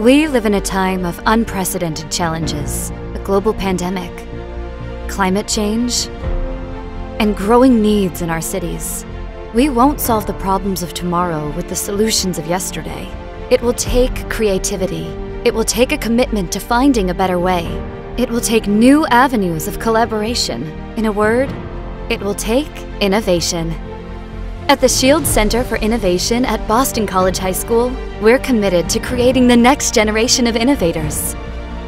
We live in a time of unprecedented challenges a global pandemic, climate change, and growing needs in our cities. We won't solve the problems of tomorrow with the solutions of yesterday. It will take creativity. It will take a commitment to finding a better way. It will take new avenues of collaboration. In a word, it will take innovation. At the Shields Center for Innovation at Boston College High School, we're committed to creating the next generation of innovators.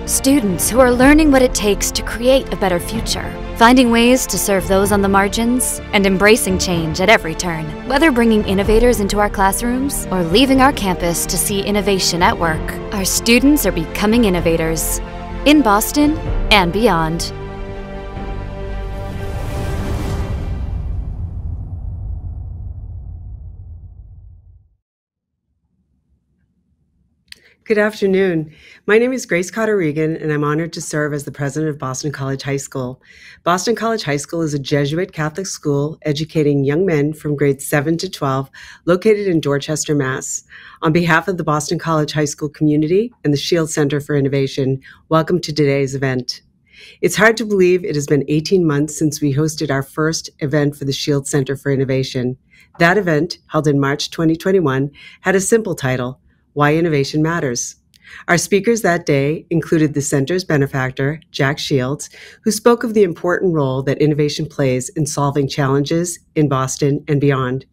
Students who are learning what it takes to create a better future, finding ways to serve those on the margins, and embracing change at every turn. Whether bringing innovators into our classrooms or leaving our campus to see innovation at work, our students are becoming innovators in Boston and beyond. Good afternoon. My name is Grace Cotter Regan, and I'm honored to serve as the president of Boston College High School. Boston College High School is a Jesuit Catholic school educating young men from grades 7 to 12, located in Dorchester, Mass. On behalf of the Boston College High School community and the Shields Center for Innovation, welcome to today's event. It's hard to believe it has been 18 months since we hosted our first event for the Shields Center for Innovation. That event, held in March 2021, had a simple title why Innovation Matters. Our speakers that day included the center's benefactor, Jack Shields, who spoke of the important role that innovation plays in solving challenges in Boston and beyond.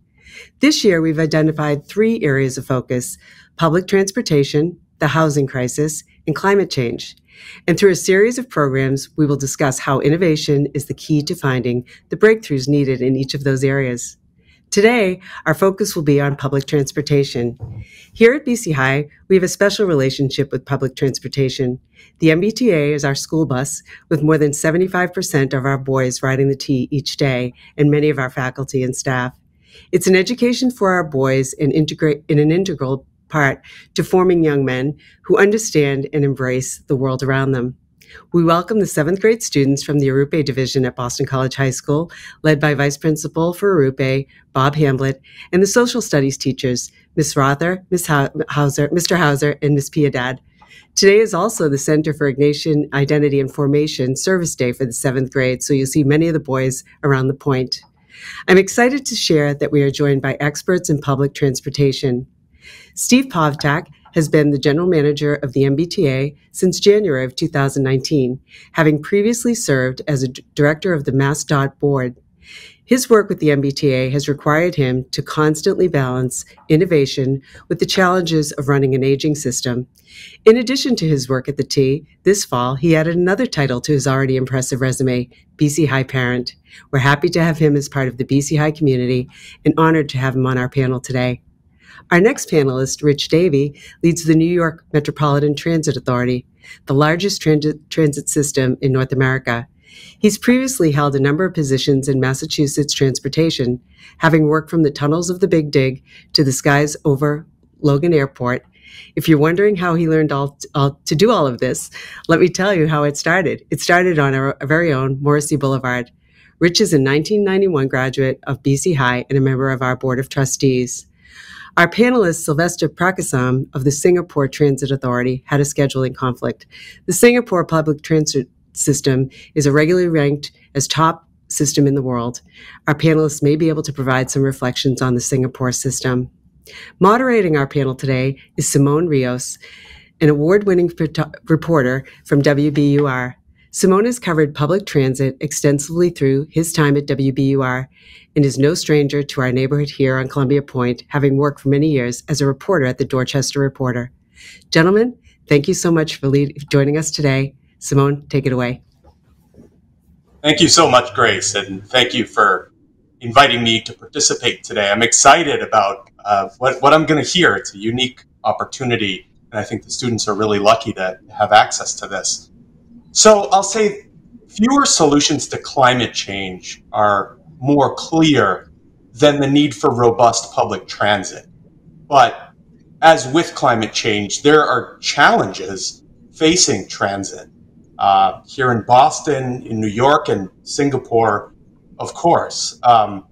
This year, we've identified three areas of focus public transportation, the housing crisis, and climate change. And through a series of programs, we will discuss how innovation is the key to finding the breakthroughs needed in each of those areas. Today, our focus will be on public transportation. Here at BC High, we have a special relationship with public transportation. The MBTA is our school bus, with more than 75% of our boys riding the T each day, and many of our faculty and staff. It's an education for our boys and integrate in an integral part to forming young men who understand and embrace the world around them. We welcome the seventh grade students from the Arrupe Division at Boston College High School, led by Vice Principal for Arrupe, Bob Hamblett, and the social studies teachers, Ms. Rother, Ms. Hauser, Mr. Hauser, and Ms. Piedad. Today is also the Center for Ignatian Identity and Formation Service Day for the seventh grade, so you'll see many of the boys around the point. I'm excited to share that we are joined by experts in public transportation. Steve Poftak has been the general manager of the MBTA since January of 2019, having previously served as a director of the MassDOT board. His work with the MBTA has required him to constantly balance innovation with the challenges of running an aging system. In addition to his work at the T, this fall he added another title to his already impressive resume, BC High Parent. We're happy to have him as part of the BC High community and honored to have him on our panel today. Our next panelist, Rich Davey, leads the New York Metropolitan Transit Authority, the largest transit, transit system in North America. He's previously held a number of positions in Massachusetts transportation, having worked from the tunnels of the Big Dig to the skies over Logan Airport. If you're wondering how he learned all, all to do all of this, let me tell you how it started. It started on our, our very own Morrissey Boulevard. Rich is a 1991 graduate of BC High and a member of our Board of Trustees. Our panelist, Sylvester Prakasam of the Singapore Transit Authority, had a scheduling conflict. The Singapore public transit system is a regularly ranked as top system in the world. Our panelists may be able to provide some reflections on the Singapore system. Moderating our panel today is Simone Rios, an award winning reporter from WBUR. Simone has covered public transit extensively through his time at WBUR and is no stranger to our neighborhood here on Columbia Point, having worked for many years as a reporter at the Dorchester Reporter. Gentlemen, thank you so much for lead, joining us today. Simone, take it away. Thank you so much, Grace, and thank you for inviting me to participate today. I'm excited about uh, what, what I'm going to hear. It's a unique opportunity, and I think the students are really lucky to have access to this. So I'll say fewer solutions to climate change are more clear than the need for robust public transit. But as with climate change, there are challenges facing transit. Uh, here in Boston, in New York, and Singapore, of course. Um,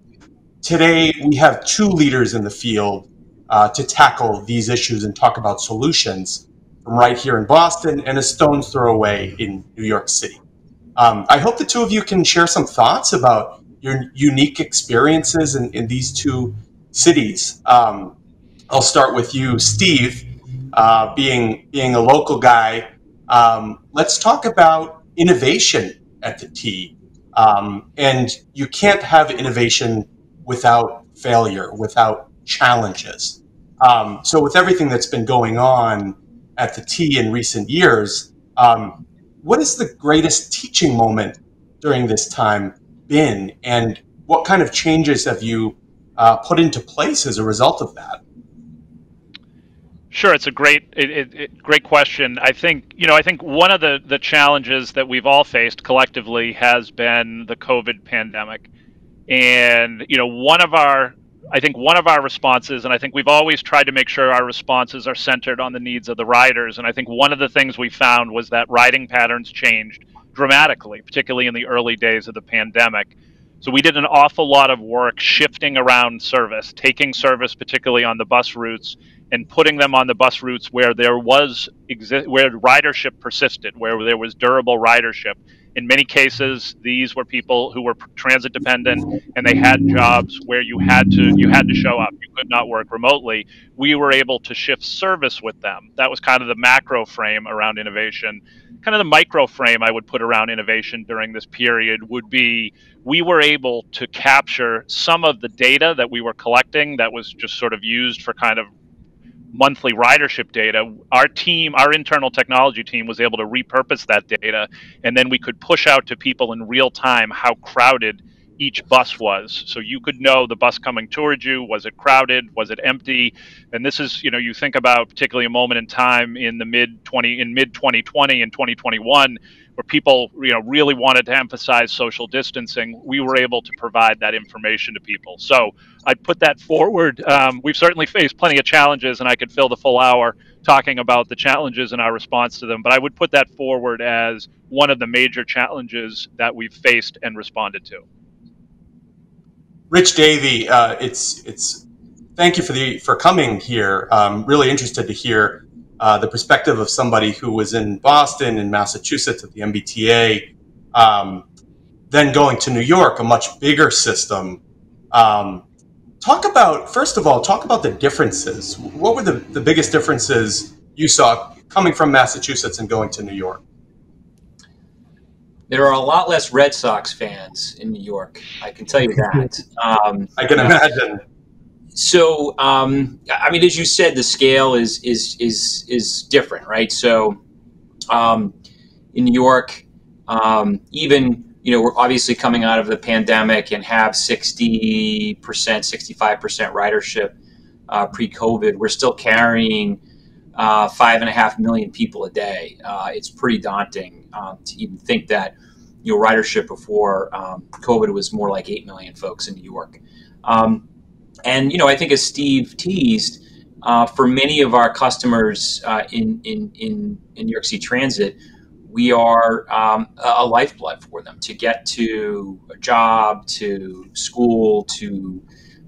today, we have two leaders in the field uh, to tackle these issues and talk about solutions. From right here in Boston and a stone's throw away in New York City. Um, I hope the two of you can share some thoughts about your unique experiences in, in these two cities. Um, I'll start with you, Steve, uh, being being a local guy. Um, let's talk about innovation at the T. Um, and you can't have innovation without failure, without challenges. Um, so, with everything that's been going on at the T in recent years, um, what is the greatest teaching moment during this time been, and what kind of changes have you uh, put into place as a result of that? Sure, it's a great, it, it, it, great question. I think you know, I think one of the the challenges that we've all faced collectively has been the COVID pandemic, and you know, one of our I think one of our responses, and I think we've always tried to make sure our responses are centered on the needs of the riders. And I think one of the things we found was that riding patterns changed dramatically, particularly in the early days of the pandemic. So we did an awful lot of work shifting around service, taking service, particularly on the bus routes, and putting them on the bus routes where there was exi- where ridership persisted, where there was durable ridership in many cases these were people who were transit dependent and they had jobs where you had to you had to show up. You could not work remotely. We were able to shift service with them. That was kind of the macro frame around innovation. Kind of the micro frame i would put around innovation during this period would be we were able to capture some of the data that we were collecting that was just sort of used for kind of monthly ridership data, our team, our internal technology team, was able to repurpose that data, and then we could push out to people in real time how crowded each bus was. So you could know the bus coming towards you was it crowded, was it empty, and this is you know you think about particularly a moment in time in the mid 20 in mid 2020 and 2021 where people you know really wanted to emphasize social distancing, we were able to provide that information to people. So I'd put that forward. Um, we've certainly faced plenty of challenges, and I could fill the full hour talking about the challenges and our response to them. But I would put that forward as one of the major challenges that we've faced and responded to. Rich Davey, uh, it's it's thank you for the for coming here. I'm really interested to hear uh, the perspective of somebody who was in Boston and Massachusetts at the MBTA, um, then going to New York, a much bigger system. Um, talk about, first of all, talk about the differences. What were the, the biggest differences you saw coming from Massachusetts and going to New York? There are a lot less Red Sox fans in New York. I can tell you that. Um, I can imagine so um, I mean, as you said, the scale is is is is different, right? So um, in New York, um, even you know, we're obviously coming out of the pandemic and have sixty percent, sixty five percent ridership uh, pre COVID. We're still carrying uh, five and a half million people a day. Uh, it's pretty daunting um, to even think that you know ridership before um, COVID was more like eight million folks in New York. Um, and you know, I think as Steve teased, uh, for many of our customers uh, in, in, in in New York City Transit, we are um, a lifeblood for them to get to a job, to school, to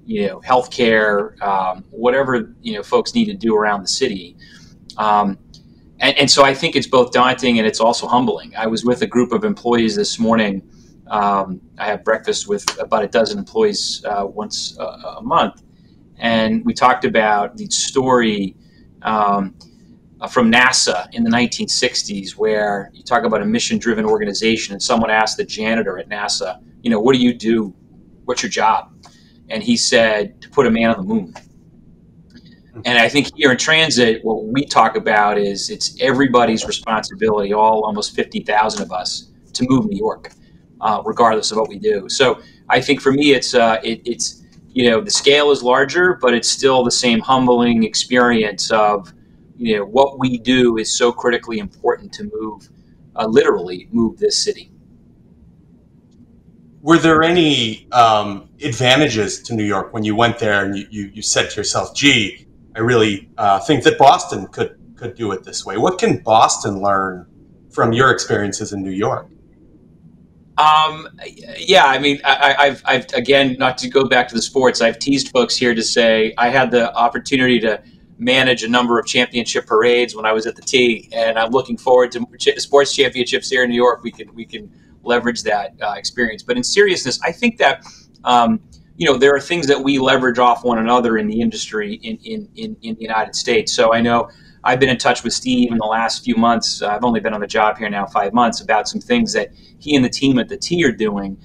you know, healthcare, um, whatever you know folks need to do around the city. Um, and, and, so I think it's both daunting and it's also humbling. I was with a group of employees this morning um, I have breakfast with about a dozen employees uh, once a, a, month, and we talked about the story um, uh, from NASA in the 1960s, where you talk about a mission-driven organization, and someone asked the janitor at NASA, you know, what do you do? What's your job? And he said, to put a man on the moon. And I think here in transit, what we talk about is it's everybody's responsibility, all almost 50,000 of us, to move New York uh, regardless of what we do. So I think for me, it's uh, it, it's you know the scale is larger, but it's still the same humbling experience of you know what we do is so critically important to move, uh, literally move this city. Were there any um, advantages to New York when you went there and you, you, you said to yourself, "Gee, I really uh, think that Boston could could do it this way"? What can Boston learn from your experiences in New York? Um, yeah, I mean, I, have I've again, not to go back to the sports, I've teased folks here to say I had the opportunity to manage a number of championship parades when I was at the T, and I'm looking forward to sports championships here in New York. We can we can leverage that uh, experience. But in seriousness, I think that um, you know there are things that we leverage off one another in the industry in in, in, in the United States. So I know I've been in touch with Steve in the last few months. Uh, I've only been on the job here now five months about some things that he and the team at the T are doing.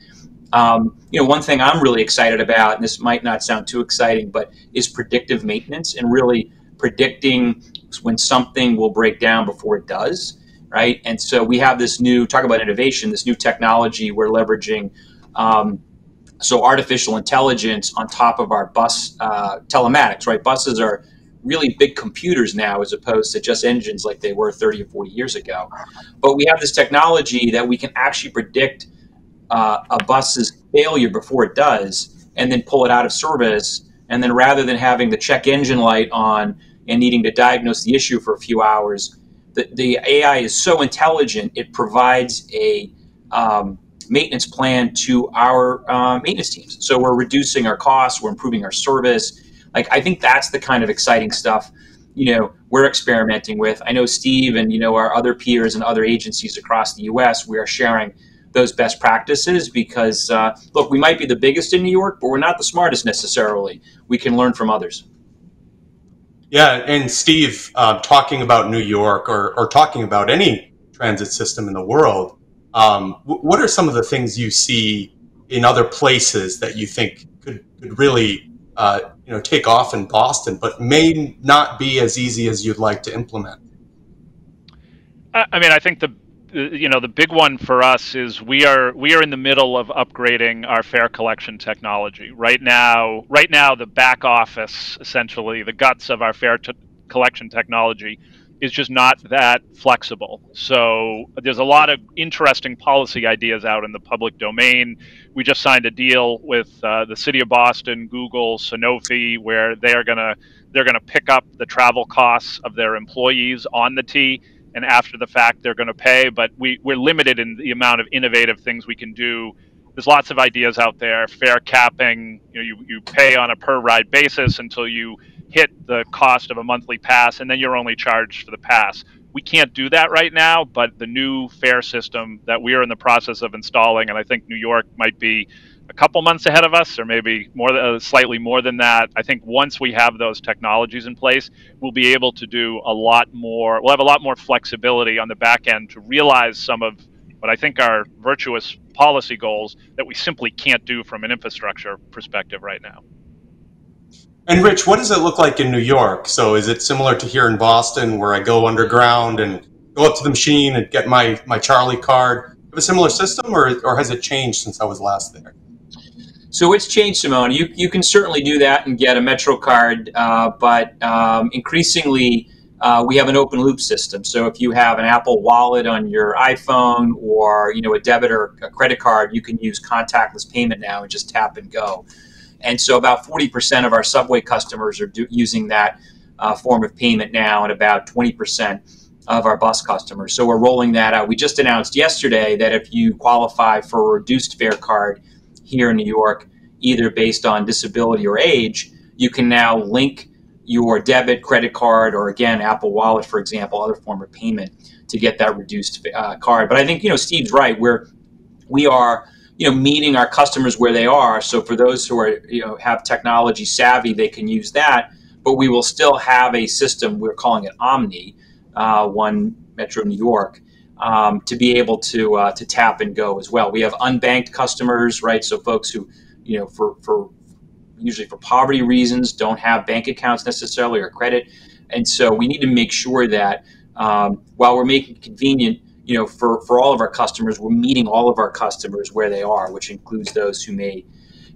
Um, you know, one thing I'm really excited about, and this might not sound too exciting, but is predictive maintenance and really predicting when something will break down before it does, right? And so we have this new talk about innovation, this new technology we're leveraging. Um, so artificial intelligence on top of our bus uh, telematics, right? Buses are really big computers now as opposed to just engines like they were 30 or 40 years ago. But we have this technology that we can actually predict uh, a bus's failure before it does and then pull it out of service. And then rather than having the check engine light on and needing to diagnose the issue for a few hours, the, the AI is so intelligent, it provides a um, maintenance plan to our uh, maintenance teams. So we're reducing our costs, we're improving our service. Like I think that's the kind of exciting stuff, you know, we're experimenting with. I know Steve and you know our other peers and other agencies across the U.S. We are sharing those best practices because uh, look, we might be the biggest in New York, but we're not the smartest necessarily. We can learn from others. Yeah, and Steve, uh, talking about New York or, or talking about any transit system in the world, um, what are some of the things you see in other places that you think could, could really uh, you know take off in Boston, but may not be as easy as you'd like to implement? I mean, I think the you know the big one for us is we are we are in the middle of upgrading our fare collection technology right now right now the back office essentially the guts of our fare t- collection technology is just not that flexible so there's a lot of interesting policy ideas out in the public domain we just signed a deal with uh, the city of boston google sanofi where they are going to they're going to pick up the travel costs of their employees on the t and after the fact they're going to pay. But we, we're limited in the amount of innovative things we can do. There's lots of ideas out there. Fare capping, you know, you, you pay on a per ride basis until you hit the cost of a monthly pass, and then you're only charged for the pass. We can't do that right now, but the new fare system that we are in the process of installing, and I think New York might be a couple months ahead of us, or maybe more, uh, slightly more than that. I think once we have those technologies in place, we'll be able to do a lot more. We'll have a lot more flexibility on the back end to realize some of what I think are virtuous policy goals that we simply can't do from an infrastructure perspective right now. And Rich, what does it look like in New York? So is it similar to here in Boston, where I go underground and go up to the machine and get my my Charlie card? Have a similar system, or or has it changed since I was last there? So it's changed, Simone. You, you can certainly do that and get a Metro card, uh, but um, increasingly uh, we have an open loop system. So if you have an Apple Wallet on your iPhone or you know a debit or a credit card, you can use contactless payment now and just tap and go. And so about 40% of our subway customers are do, using that uh, form of payment now, and about 20% of our bus customers. So we're rolling that out. We just announced yesterday that if you qualify for a reduced fare card here in New York, either based on disability or age, you can now link your debit, credit card, or again, Apple Wallet, for example, other form of payment to get that reduced uh, card. But I think you know Steve's right. We're we are you know meeting our customers where they are. So for those who are you know have technology savvy, they can use that. But we will still have a system. We're calling it OMNY, uh, one Metro New York, um, to be able to uh, to tap and go as well. We have unbanked customers, right? So folks who, you know, for for usually for poverty reasons don't have bank accounts necessarily or credit, and so we need to make sure that um, while we're making it convenient, you know, for for all of our customers, we're meeting all of our customers where they are, which includes those who may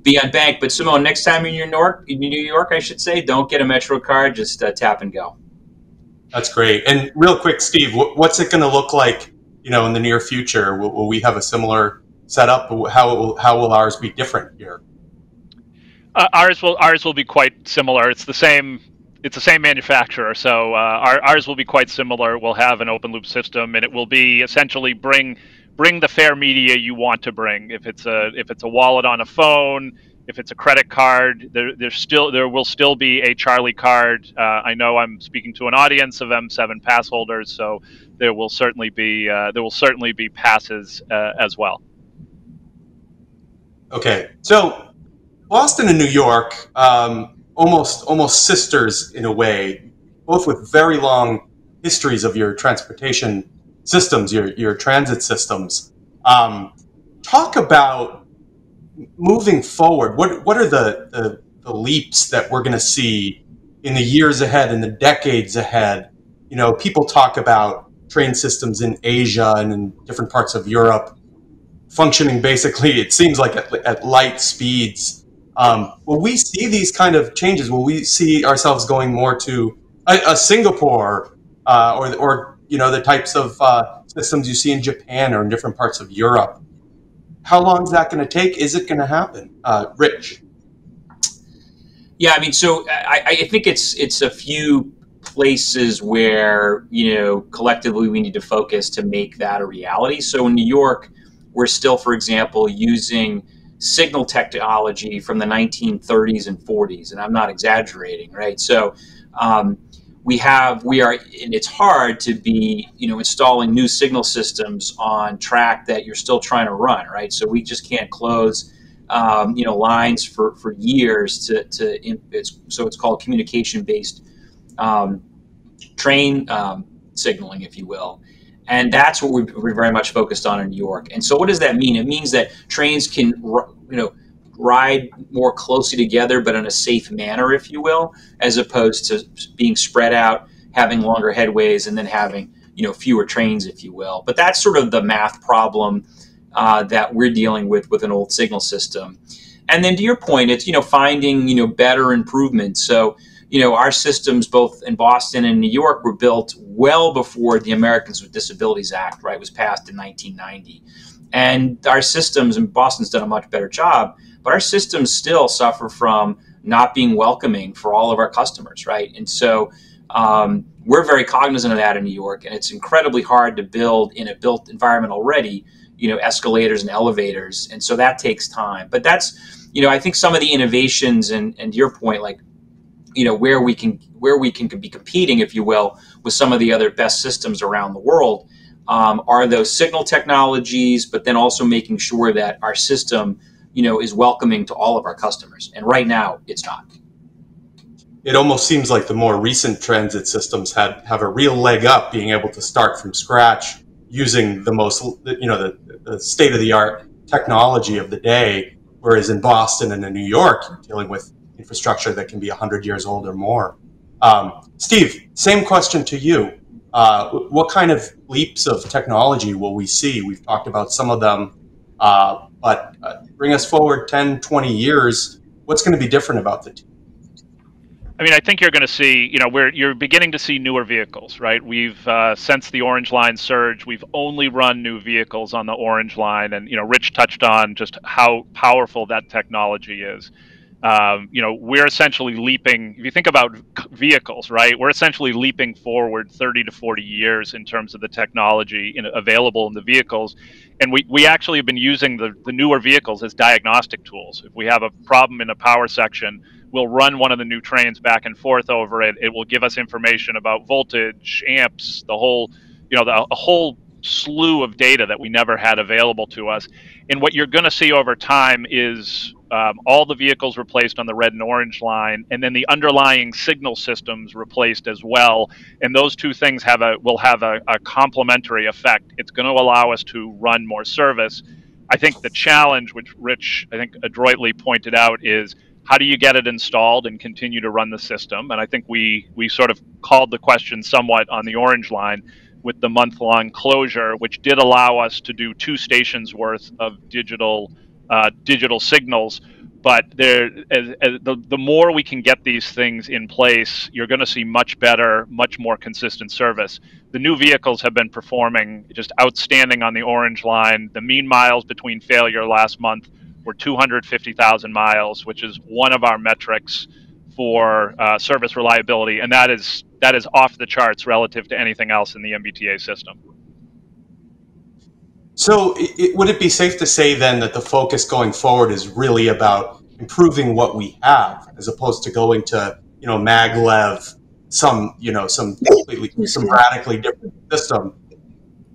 be unbanked. But Simone, next time you're in New York, in New York, I should say, don't get a Metro card, just uh, tap and go. That's great. And real quick, Steve, what's it going to look like? You know, in the near future, will, will we have a similar setup? How will, how will ours be different here? Uh, ours will ours will be quite similar. It's the same it's the same manufacturer, so uh, our, ours will be quite similar. We'll have an open loop system, and it will be essentially bring bring the fare media you want to bring. If it's a if it's a wallet on a phone, if it's a credit card, there, there's still there will still be a Charlie card. Uh, I know I'm speaking to an audience of M7 pass holders, so there will certainly be uh, there will certainly be passes uh, as well. Okay, so Boston and New York, um, almost almost sisters in a way, both with very long histories of your transportation systems, your your transit systems. Um, talk about moving forward, what what are the, the, the leaps that we're going to see in the years ahead, in the decades ahead? You know, people talk about train systems in Asia and in different parts of Europe functioning basically, it seems like at, at light speeds. Um, will we see these kind of changes? Will we see ourselves going more to a, a Singapore uh, or, or you know the types of uh, systems you see in Japan or in different parts of Europe? How long is that going to take? Is it going to happen? Uh, Rich. Yeah, I mean, so I, I think it's it's a few places where you know collectively we need to focus to make that a reality. So in New York, we're still, for example, using signal technology from the 1930s and 40s, and I'm not exaggerating, right? So um, we have we are and it's hard to be you know installing new signal systems on track that you're still trying to run right so we just can't close um, you know lines for for years to to it's so it's called communication based um, train um, signaling if you will and that's what we're very much focused on in New York and so what does that mean it means that trains can you know ride more closely together, but in a safe manner, if you will, as opposed to being spread out, having longer headways, and then having you know fewer trains, if you will. But that's sort of the math problem uh, that we're dealing with with an old signal system. And then to your point, it's you know finding you know better improvements. So you know our systems both in Boston and New York were built well before the Americans with Disabilities Act, right, was passed in 1990. And our systems, and Boston's done a much better job but our systems still suffer from not being welcoming for all of our customers, right? And so um, we're very cognizant of that in New York, and it's incredibly hard to build in a built environment already, you know, escalators and elevators, and so that takes time. But that's, you know, I think some of the innovations and and your point, like, you know, where we can where we can be competing, if you will, with some of the other best systems around the world, um, are those signal technologies, but then also making sure that our system you know, is welcoming to all of our customers. And right now, it's not. It almost seems like the more recent transit systems had have a real leg up, being able to start from scratch using the most, you know, the, the state of the art technology of the day. Whereas in Boston and in New York, you're dealing with infrastructure that can be 100 years old or more. Um, Steve, same question to you. Uh, what kind of leaps of technology will we see? We've talked about some of them uh, but uh, bring us forward 10, 20 years, what's going to be different about the? I mean, I think you're going to see, you know, where you're beginning to see newer vehicles, right? We've uh, since the Orange Line surge, we've only run new vehicles on the Orange Line, and you know, Rich touched on just how powerful that technology is. Um, you know, we're essentially leaping. If you think about vehicles, right, we're essentially leaping forward 30 to 40 years in terms of the technology in, available in the vehicles and we, we actually have been using the, the newer vehicles as diagnostic tools. If we have a problem in a power section, we'll run one of the new trains back and forth over it. It will give us information about voltage, amps, the whole, you know, the, a whole slew of data that we never had available to us. And what you're going to see over time is um, all the vehicles replaced on the red and orange line, and then the underlying signal systems replaced as well. And those two things have a will have a, a complementary effect. It's going to allow us to run more service. I think the challenge, which Rich I think adroitly pointed out, is how do you get it installed and continue to run the system? And I think we we sort of called the question somewhat on the orange line with the month long closure, which did allow us to do two stations worth of digital uh, digital signals. But there, as, as the, the more we can get these things in place, you're going to see much better, much more consistent service. The new vehicles have been performing just outstanding on the orange line. The mean miles between failure last month were 250,000 miles, which is one of our metrics for uh, service reliability, and that is that is off the charts relative to anything else in the MBTA system. So, it, would it be safe to say then that the focus going forward is really about improving what we have as opposed to going to you know maglev some you know some completely some radically different system?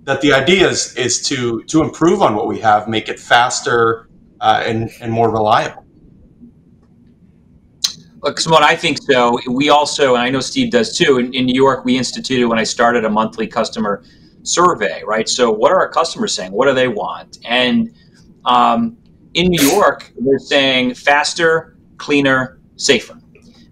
That the idea is is to to improve on what we have make it faster uh, and and more reliable. Look, Simone, I think so. We also, and I know Steve does too, in, in New York, we instituted when I started a monthly customer survey, right? So, what are our customers saying? What do they want? And um, in New York, they're saying faster, cleaner, safer.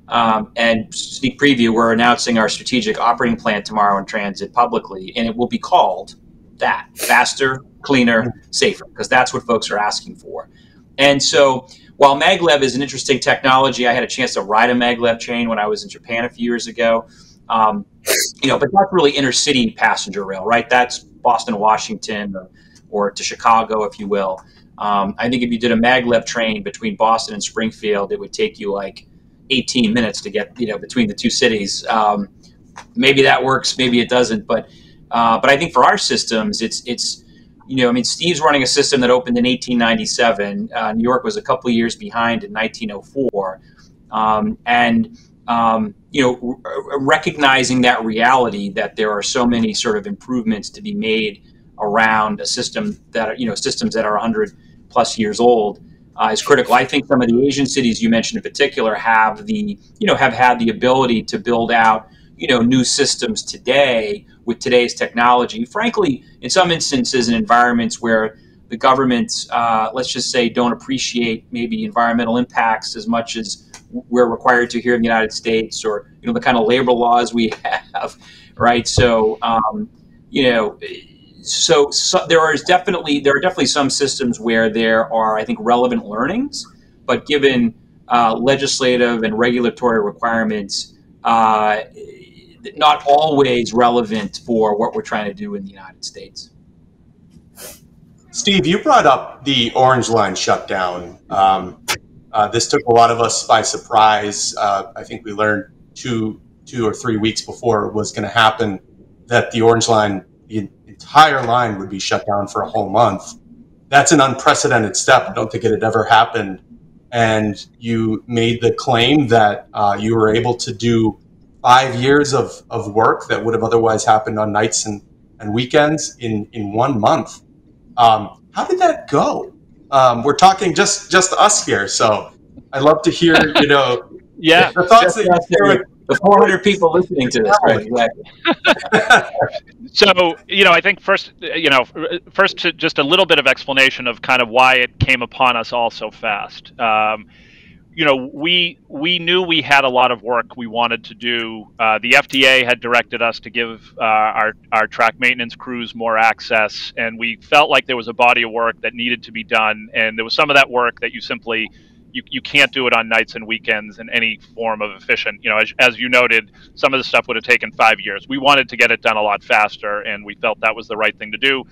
Um, and sneak preview, we're announcing our strategic operating plan tomorrow in transit publicly, and it will be called that faster, cleaner, safer, because that's what folks are asking for. And so, while maglev is an interesting technology, I had a chance to ride a maglev train when I was in Japan a few years ago. Um, you know, but that's really inner city passenger rail, right? That's Boston, Washington, or, or to Chicago, if you will. Um, I think if you did a maglev train between Boston and Springfield, it would take you like 18 minutes to get you know between the two cities. Um, maybe that works, maybe it doesn't, but uh, but I think for our systems, it's it's you know I mean Steve's running a system that opened in 1897. Uh, New York was a couple years behind in 1904, um, and um, you know recognizing that reality that there are so many sort of improvements to be made around a system that are, you know systems that are 100 plus years old uh, is critical. I think some of the Asian cities you mentioned in particular have the you know have had the ability to build out you know new systems today with today's technology. Frankly, in some instances, in environments where the governments, uh, let's just say, don't appreciate maybe environmental impacts as much as we're required to here in the United States, or you know the kind of labor laws we have, right? So um, you know so, so, there is definitely there are definitely some systems where there are I think relevant learnings, but given uh, legislative and regulatory requirements, uh, not always relevant for what we're trying to do in the United States. Steve, you brought up the Orange Line shutdown. Um, uh, this took a lot of us by surprise. Uh, I think we learned two two or three weeks before it was going to happen that the Orange Line the entire line would be shut down for a whole month. That's an unprecedented step. I don't think it had ever happened. And you made the claim that uh, you were able to do five years of, of work that would have otherwise happened on nights and, and weekends in, in one month. Um, how did that go? Um, we're talking just just us here, so I'd love to hear you know yeah the thoughts that you the 400 people listening to this, right? Exactly. so, you know, I think first, you know, first to just a little bit of explanation of kind of why it came upon us all so fast. Um, you know, we we knew we had a lot of work we wanted to do. Uh, the FTA had directed us to give uh, our our track maintenance crews more access, and we felt like there was a body of work that needed to be done, and there was some of that work that you simply you, you can't do it on nights and weekends in any form of efficient. You know, as, as you noted, some of the stuff would have taken five years. We wanted to get it done a lot faster, and we felt that was the right thing to do.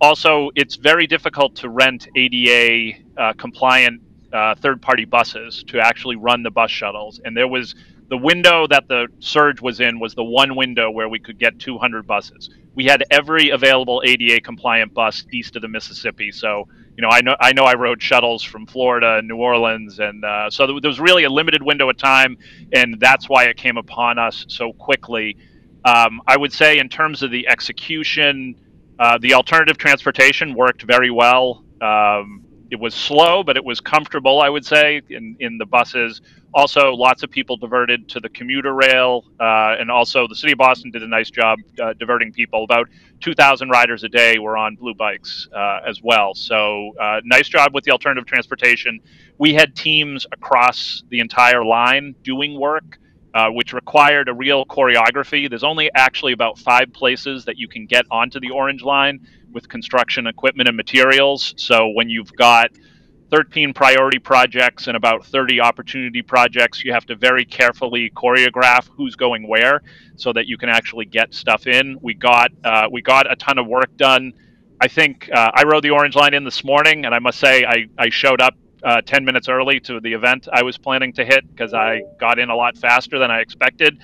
Also, it's very difficult to rent ADA uh, compliant uh, third party buses to actually run the bus shuttles. And there was the window that the surge was in was the one window where we could get 200 buses. We had every available ADA compliant bus east of the Mississippi. So you know, I know I know I rode shuttles from Florida and New Orleans, and uh, so there was really a limited window of time, and that's why it came upon us so quickly. Um, I would say, in terms of the execution, uh, the alternative transportation worked very well. Um, it was slow, but it was comfortable. I would say in in the buses. Also, lots of people diverted to the commuter rail, uh, and also the city of Boston did a nice job uh, diverting people. About 2,000 riders a day were on blue bikes uh, as well. So, uh, nice job with the alternative transportation. We had teams across the entire line doing work. Uh, which required a real choreography. There's only actually about five places that you can get onto the orange line with construction equipment and materials. So when you've got 13 priority projects and about 30 opportunity projects. You have to very carefully choreograph who's going where so that you can actually get stuff in. We got uh, we got a ton of work done. I think uh, I rode the Orange Line in this morning, and I must say I, I showed up uh, 10 minutes early to the event I was planning to hit because I got in a lot faster than I expected.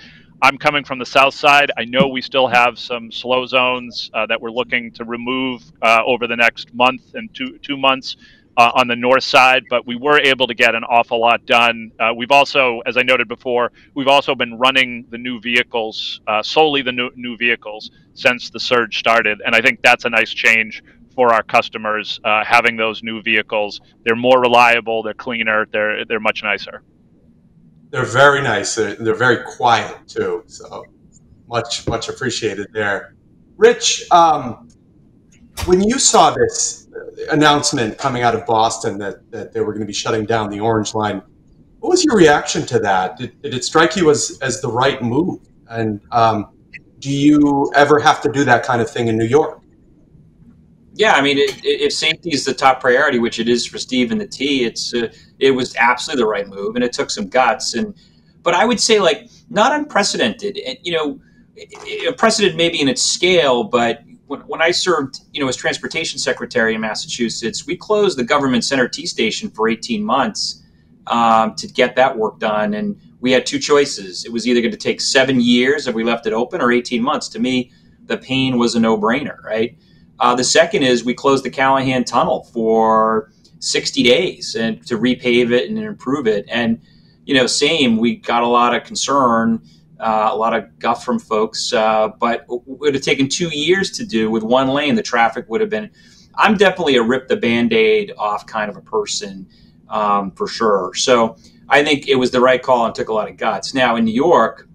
I'm coming from the south side. I know we still have some slow zones uh, that we're looking to remove uh, over the next month and two two months uh, on the north side, but we were able to get an awful lot done. Uh, we've also, as I noted before, we've also been running the new vehicles, uh, solely the new, new vehicles, since the surge started. And I think that's a nice change for our customers uh, having those new vehicles. They're more reliable, they're cleaner, they're, they're much nicer. They're very nice. They're, they're very quiet too. So much, much appreciated there. Rich, um, when you saw this announcement coming out of Boston that, that they were going to be shutting down the Orange Line, what was your reaction to that? Did, did it strike you as, as the right move? And um, do you ever have to do that kind of thing in New York? Yeah, I mean, it, it, if safety is the top priority, which it is for Steve and the T, it's uh, it was absolutely the right move, and it took some guts. And but I would say like not unprecedented, and you know, unprecedented maybe in its scale, but when, when I served, you know, as transportation secretary in Massachusetts, we closed the government center T station for 18 months um, to get that work done. And we had two choices. It was either going to take seven years if we left it open or 18 months. To me, the pain was a no brainer, right? Uh, the second is we closed the Callahan Tunnel for 60 days and to repave it and improve it. And, you know, same, we got a lot of concern uh, a lot of guff from folks, uh, but it would have taken two years to do with one lane. The traffic would have been. I'm definitely a rip the band aid off kind of a person um, for sure. So I think it was the right call and took a lot of guts. Now in New York,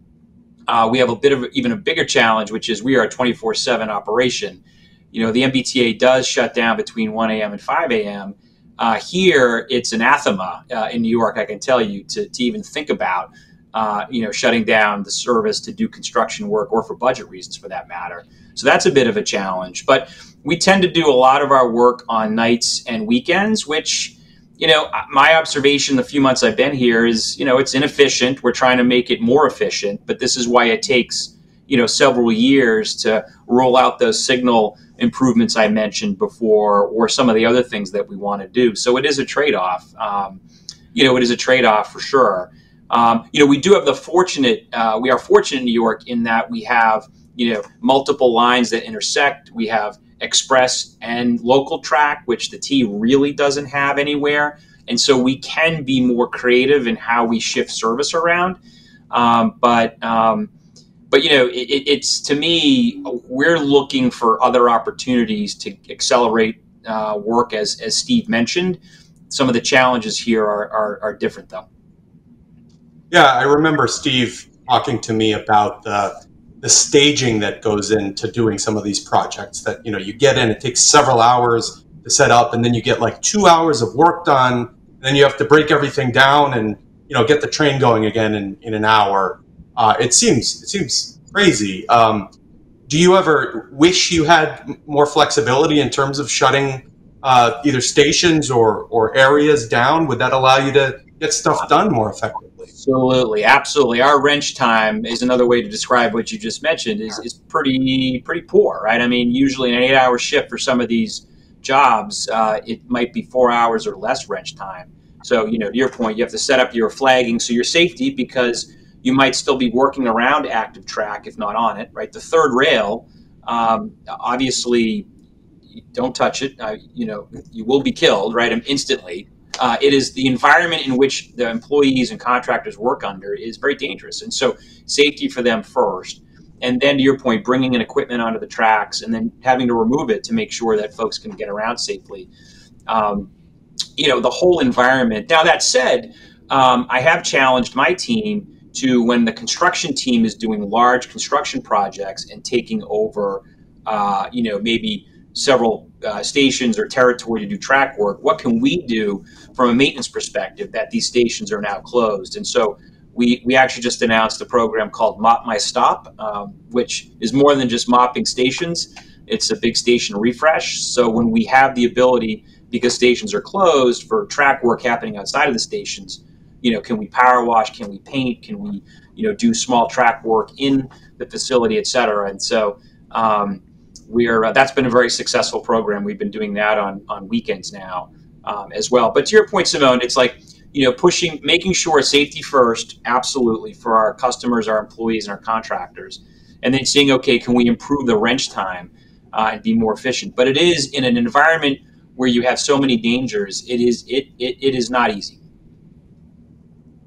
uh, we have a bit of even a bigger challenge, which is we are a 24 7 operation. You know, the MBTA does shut down between 1 a.m. and 5 a.m. Uh, here, it's anathema uh, in New York, I can tell you, to, to even think about uh, you know, shutting down the service to do construction work or for budget reasons for that matter. So that's a bit of a challenge. But we tend to do a lot of our work on nights and weekends, which, you know, my observation the few months I've been here is, you know, it's inefficient. We're trying to make it more efficient, but this is why it takes, you know, several years to roll out those signal improvements I mentioned before or some of the other things that we want to do. So it is a trade off. Um, you know, it is a trade off for sure. Um, you know, we do have the fortunate, uh, we are fortunate in New York in that we have, you know, multiple lines that intersect. We have express and local track, which the T really doesn't have anywhere. And so we can be more creative in how we shift service around. Um, but, um, but you know, it, it's to me, we're looking for other opportunities to accelerate uh, work, as as Steve mentioned. Some of the challenges here are, are, are different, though. Yeah, I remember Steve talking to me about the the staging that goes into doing some of these projects. That you know, you get in, it takes several hours to set up, and then you get like two hours of work done. then you have to break everything down and you know get the train going again in, in an hour. Uh, it seems it seems crazy. Um, do you ever wish you had more flexibility in terms of shutting uh, either stations or or areas down? Would that allow you to get stuff done more effectively? Absolutely, absolutely. Our wrench time is another way to describe what you just mentioned. is is pretty pretty poor, right? I mean, usually an eight-hour shift for some of these jobs, uh, it might be four hours or less wrench time. So, you know, to your point, you have to set up your flagging so your safety because you might still be working around active track if not on it, right? The third rail, um, obviously, don't touch it. Uh, you know, you will be killed, right? Instantly uh, it is the environment in which the employees and contractors work under is very dangerous. And so, safety for them first. And then, to your point, bringing in equipment onto the tracks and then having to remove it to make sure that folks can get around safely. Um, you know, the whole environment. Now, that said, um, I have challenged my team to when the construction team is doing large construction projects and taking over, uh, you know, maybe several uh, stations or territory to do track work, what can we do from a maintenance perspective that these stations are now closed? And so we, we actually just announced a program called Mop My Stop, um, which is more than just mopping stations. It's a big station refresh. So when we have the ability, because stations are closed for track work happening outside of the stations, you know, can we power wash? Can we paint? Can we, you know, do small track work in the facility, et cetera? And so, um, we are uh, that's been a very successful program. We've been doing that on on weekends now um, as well. But to your point, Simone, it's like you know pushing, making sure safety first, absolutely for our customers, our employees, and our contractors, and then seeing okay, can we improve the wrench time uh, and be more efficient? But it is in an environment where you have so many dangers, it is it, it, it is not easy.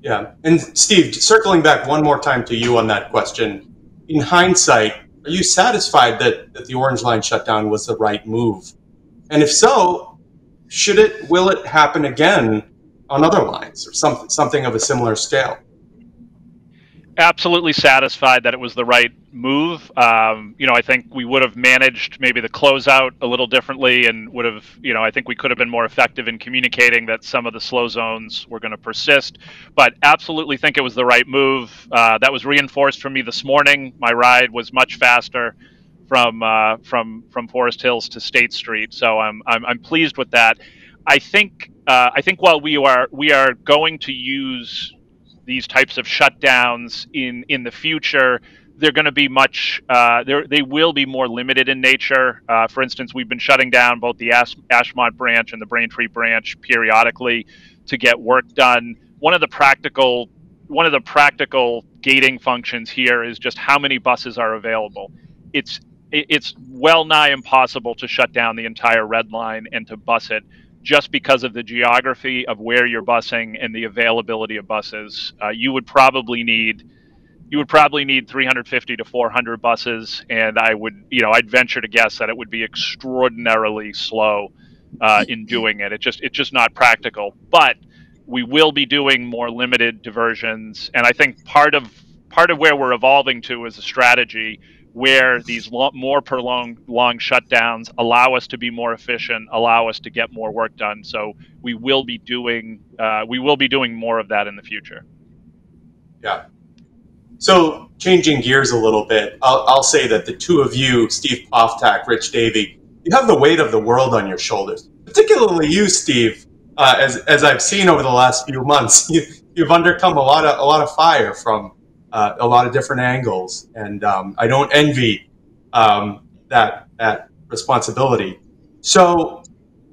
Yeah. And Steve, circling back one more time to you on that question, in hindsight, are you satisfied that, that the Orange Line shutdown was the right move? And if so, should it will it happen again on other lines or something something of a similar scale? Absolutely satisfied that it was the right move. Um, you know, I think we would have managed maybe the closeout a little differently and would have, you know, I think we could have been more effective in communicating that some of the slow zones were going to persist. But absolutely think it was the right move. Uh, that was reinforced for me this morning. My ride was much faster from uh, from from Forest Hills to State Street, so I'm I'm, I'm pleased with that. I think uh, I think while we are we are going to use these types of shutdowns in in the future they're going to be much uh, they will be more limited in nature. Uh, for instance we've been shutting down both the Ash- ashmont branch and the braintree branch periodically to get work done. One of the practical one of the practical gating functions here is just how many buses are available. It's it's well nigh impossible to shut down the entire red line and to bus it just because of the geography of where you're busing and the availability of buses. Uh, you would probably need you would probably need 350 to 400 buses, and I would you know I'd venture to guess that it would be extraordinarily slow uh, in doing it. It just it's just not practical. But we will be doing more limited diversions, and I think part of part of where we're evolving to is a strategy where these long, more prolonged long shutdowns allow us to be more efficient, allow us to get more work done. So we will be doing uh, we will be doing more of that in the future. Yeah. So changing gears a little bit, I'll, I'll say that the two of you, Steve Poftak, Rich Davey, you have the weight of the world on your shoulders. Particularly you, Steve, uh, as as I've seen over the last few months, you, you've undercome a lot of a lot of fire from uh, a lot of different angles, and um, I don't envy um, that that responsibility. So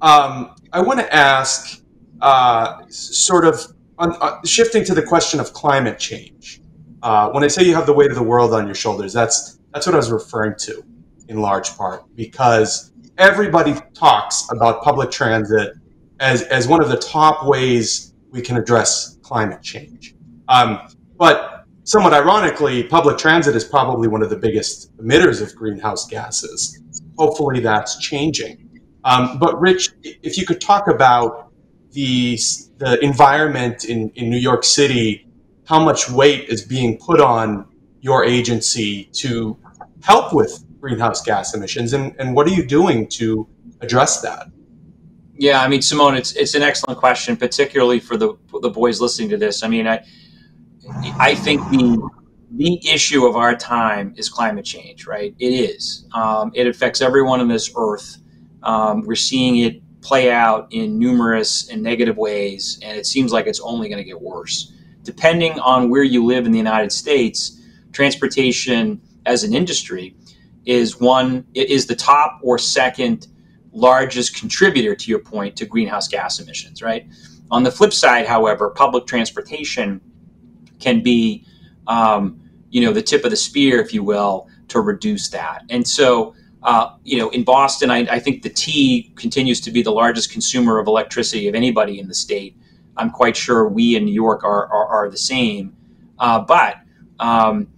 um, I want to ask, uh, sort of uh, shifting to the question of climate change. Uh, when I say you have the weight of the world on your shoulders, that's that's what I was referring to, in large part, because everybody talks about public transit as as one of the top ways we can address climate change. Um, but somewhat ironically, public transit is probably one of the biggest emitters of greenhouse gases. Hopefully that's changing. Um, but Rich, if you could talk about the, the environment in, in New York City, how much weight is being put on your agency to help with greenhouse gas emissions, and, and what are you doing to address that? Yeah, I mean, Simone, it's it's an excellent question, particularly for the the boys listening to this. I mean, I I think the the issue of our time is climate change, right? It is. Um, it affects everyone on this earth. Um, we're seeing it play out in numerous and negative ways, and it seems like it's only going to get worse. Depending on where you live in the United States, transportation as an industry is one it is the top or second largest contributor to your point to greenhouse gas emissions, right? On the flip side, however, public transportation can be, um, you know, the tip of the spear, if you will, to reduce that. And so, uh, you know, in Boston, I, I, think the T continues to be the largest consumer of electricity of anybody in the state. I'm quite sure we in New York are, are, are the same. Uh, but um,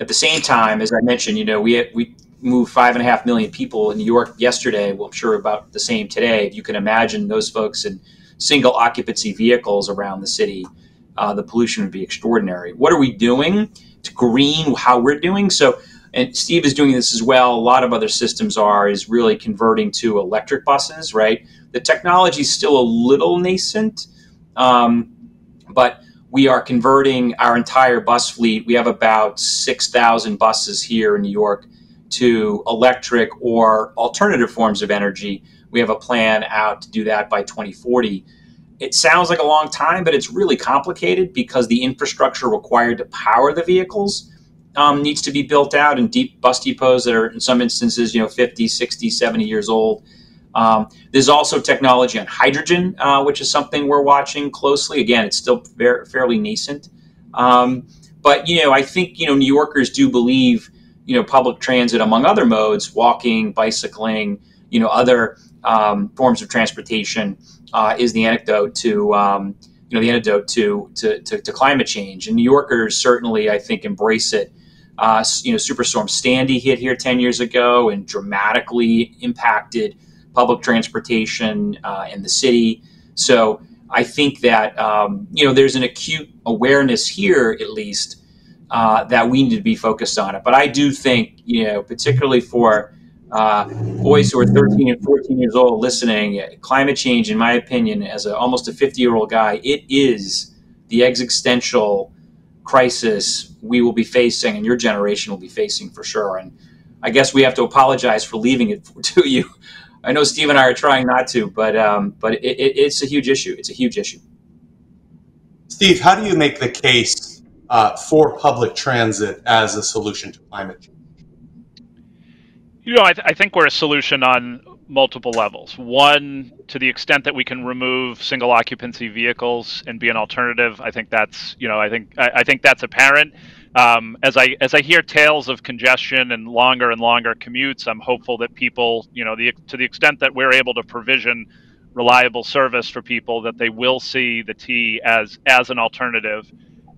at the same time, as I mentioned, you know, we, we moved five and a half million people in New York yesterday. Well, I'm sure about the same today. You can imagine those folks in single occupancy vehicles around the city uh, the pollution would be extraordinary. What are we doing to green how we're doing? So, and Steve is doing this as well. A lot of other systems are is really converting to electric buses. Right, the technology is still a little nascent, um, but we are converting our entire bus fleet. We have about six thousand buses here in New York to electric or alternative forms of energy. We have a plan out to do that by 2040 it sounds like a long time, but it's really complicated because the infrastructure required to power the vehicles um, needs to be built out in deep bus depots that are in some instances, you know, 50, 60, 70 years old. Um, there's also technology on hydrogen, uh, which is something we're watching closely. Again, it's still fairly nascent. Um, but, you know, I think, you know, New Yorkers do believe, you know, public transit, among other modes, walking, bicycling, you know, other um, forms of transportation uh, is the anecdote to um, you know the antidote to, to, to to climate change. And New Yorkers certainly, I think, embrace it. Uh, you know, Superstorm Sandy hit here 10 years ago and dramatically impacted public transportation uh, in the city. So I think that um, you know there's an acute awareness here, at least, uh, that we need to be focused on it. But I do think you know, particularly for uh, boys who are 13 and 14 years old listening, climate change, in my opinion, as a, almost a 50 year old guy, it is the existential crisis we will be facing, and your generation will be facing for sure. And I guess we have to apologize for leaving it to you I know Steve and I are trying not to, but um, but it, it, it's a huge issue. It's a huge issue. Steve, how do you make the case uh, for public transit as a solution to climate change? You know, I, th- I think we're a solution on multiple levels. One, to the extent that we can remove single occupancy vehicles and be an alternative, I think that's you know I think I, I think that's apparent um, as I as I hear tales of congestion and longer and longer commutes, I'm hopeful that people, you know, the, to the extent that we're able to provision reliable service for people, that they will see the T as as an alternative.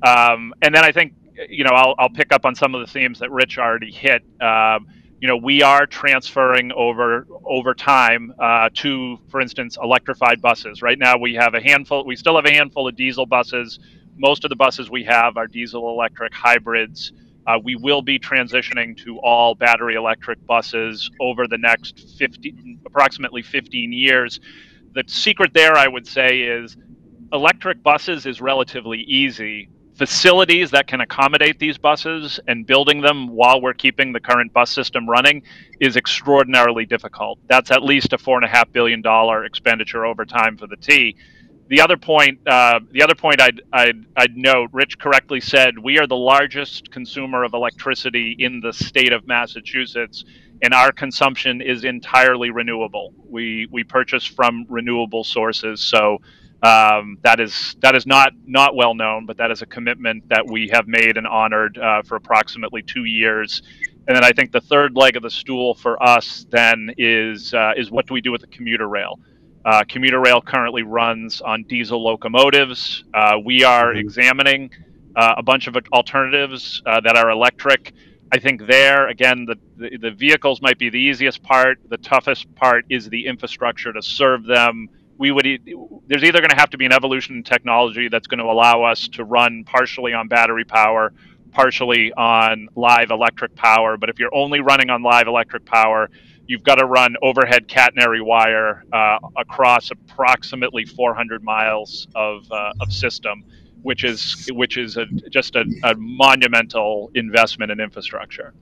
Um, and then I think, you know, I'll, I'll pick up on some of the themes that Rich already hit. Um, you know, we are transferring over over time uh, to, for instance, electrified buses. Right now, we have a handful. We still have a handful of diesel buses most of the buses we have are diesel electric hybrids. Uh, we will be transitioning to all battery electric buses over the next 15, approximately 15 years. The secret there, I would say, is electric buses is relatively easy. Facilities that can accommodate these buses and building them while we're keeping the current bus system running is extraordinarily difficult. That's at least a four and a half billion dollar expenditure over time for the T the other point, uh, the other point I'd, I'd, I'd note, Rich correctly said, we are the largest consumer of electricity in the state of Massachusetts, and our consumption is entirely renewable. We we purchase from renewable sources, so um, that is that is not not well known, but that is a commitment that we have made and honored uh, for approximately two years. And then I think the third leg of the stool for us then is uh, is what do we do with the commuter rail? Uh, commuter rail currently runs on diesel locomotives. Uh, we are mm-hmm. examining uh, a bunch of alternatives uh, that are electric. I think there, again, the, the, the, vehicles might be the easiest part. The toughest part is the infrastructure to serve them. We would, there's either going to have to be an evolution in technology that's going to allow us to run partially on battery power, partially on live electric power. But if you're only running on live electric power, you've got to run overhead catenary wire uh, across approximately 400 miles of, uh, of system, which is which is a, just a, a, monumental investment in infrastructure.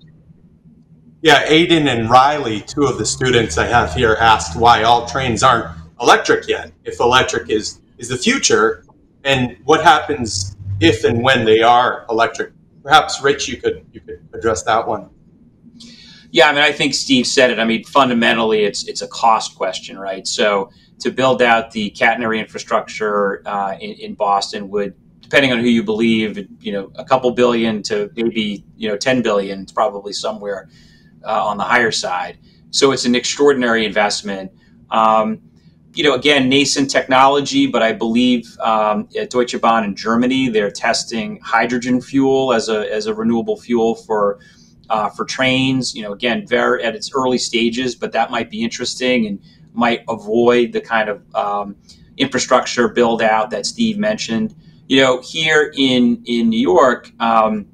Yeah, Aiden and Riley, two of the students I have here, asked why all trains aren't electric yet. If electric is is the future, and what happens if and when they are electric? Perhaps Rich, you could you could address that one. Yeah, I mean, I think Steve said it. I mean, fundamentally, it's it's a cost question, right? So to build out the catenary infrastructure uh, in, in, Boston would, depending on who you believe, you know, a couple billion to maybe you know ten billion. It's probably somewhere uh, on the higher side. So it's an extraordinary investment. Um, you know, again, nascent technology, but I believe um, at Deutsche Bahn in Germany, they're testing hydrogen fuel as a as a renewable fuel for uh, for trains. You know, again, very at its early stages, but that might be interesting and might avoid the kind of um, infrastructure build out that Steve mentioned. You know, here in in New York. Um,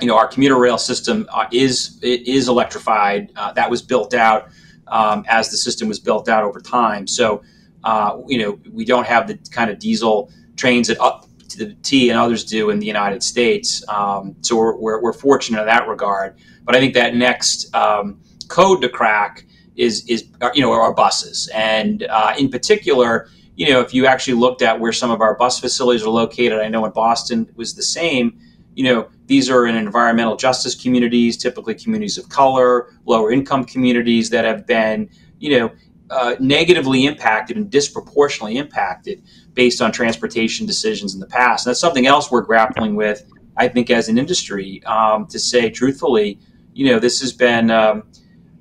you know, our commuter rail system uh, is is electrified. Uh, that was built out um, as the system was built out over time. So, uh, you know, we don't have the kind of diesel trains that up to the T and others do in the United States. Um, so we're, we're, we're, fortunate in that regard. But I think that next um, code to crack is is uh, you know our buses, and uh, in particular, you know if you actually looked at where some of our bus facilities are located, I know in Boston was the same. You know these are in environmental justice communities, typically communities of color, lower income communities that have been you know uh, negatively impacted and disproportionately impacted based on transportation decisions in the past. And that's something else we're grappling with, I think, as an industry, um, to say truthfully, you know, this has been, um,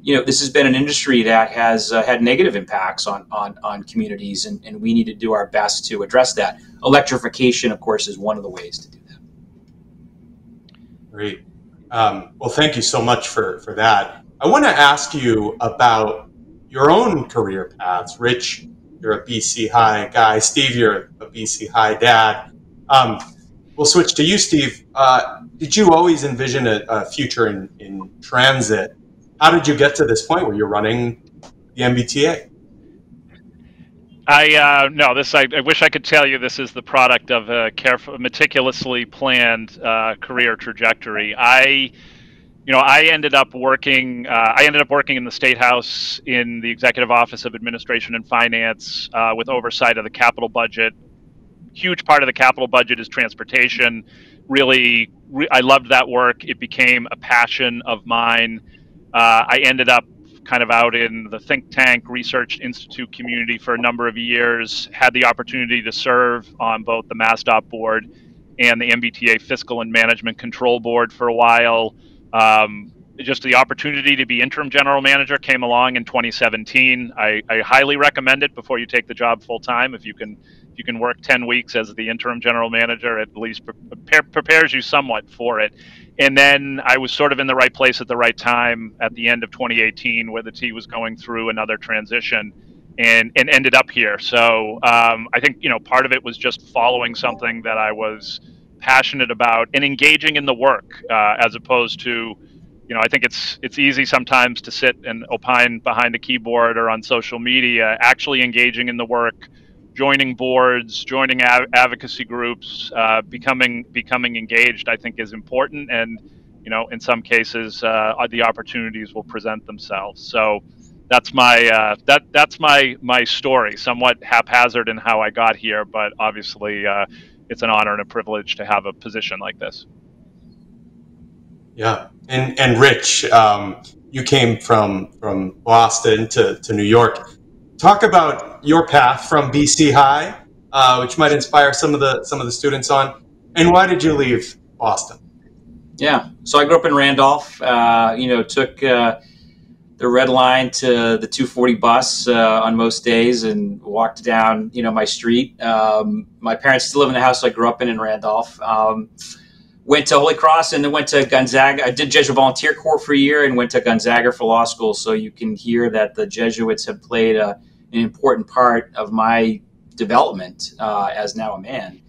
you know, this has been an industry that has uh, had negative impacts on on, on communities, and, and we need to do our best to address that. Electrification, of course, is one of the ways to do that. Great. Um, well, thank you so much for for that. I want to ask you about your own career paths. Rich, you're a BC High guy. Steve, you're a BC High dad. Um, we'll switch to you, Steve. Uh, did you always envision a, a future in, in transit? How did you get to this point where you're running the MBTA? I uh, no, this I, I, wish I could tell you this is the product of a careful, meticulously planned uh, career trajectory. I, you know, I ended up working. Uh, I ended up working in the state house in the executive office of administration and finance uh, with oversight of the capital budget. Huge part of the capital budget is transportation. Really, re- I loved that work. It became a passion of mine. Uh, I ended up kind of out in the think tank research institute community for a number of years, had the opportunity to serve on both the MassDOT board and the MBTA fiscal and management control board for a while. Um, just the opportunity to be interim general manager came along in 2017. I, I highly recommend it before you take the job full time. If you can, if you can work 10 weeks as the interim general manager, at least prepare, prepares you somewhat for it and then I was sort of in the right place at the right time at the end of 2018, where the T was going through another transition, and and ended up here. So um, I think you know part of it was just following something that I was passionate about and engaging in the work, uh, as opposed to, you know, I think it's it's easy sometimes to sit and opine behind a keyboard or on social media. Actually engaging in the work joining boards, joining av- advocacy groups, uh, becoming becoming engaged, I think is important. And you know, in some cases, uh, the opportunities will present themselves. So that's my uh, that that's my my story. Somewhat haphazard in how I got here, but obviously, uh, it's an honor and a privilege to have a position like this. Yeah, and and Rich, um, you came from from Boston to to New York talk about your path from BC High, uh, which might inspire some of the some of the students on, and why did you leave Boston? Yeah, so I grew up in Randolph. Uh, you know, took uh, the red line to the 240 bus uh, on most days and walked down, you know, my street. Um, my parents still live in the house I grew up in in Randolph. Um, went to Holy Cross and then went to Gonzaga. I did Jesuit Volunteer Corps for a year and went to Gonzaga for law school. So you can hear that the Jesuits have played a an important part of my development uh, as now a man.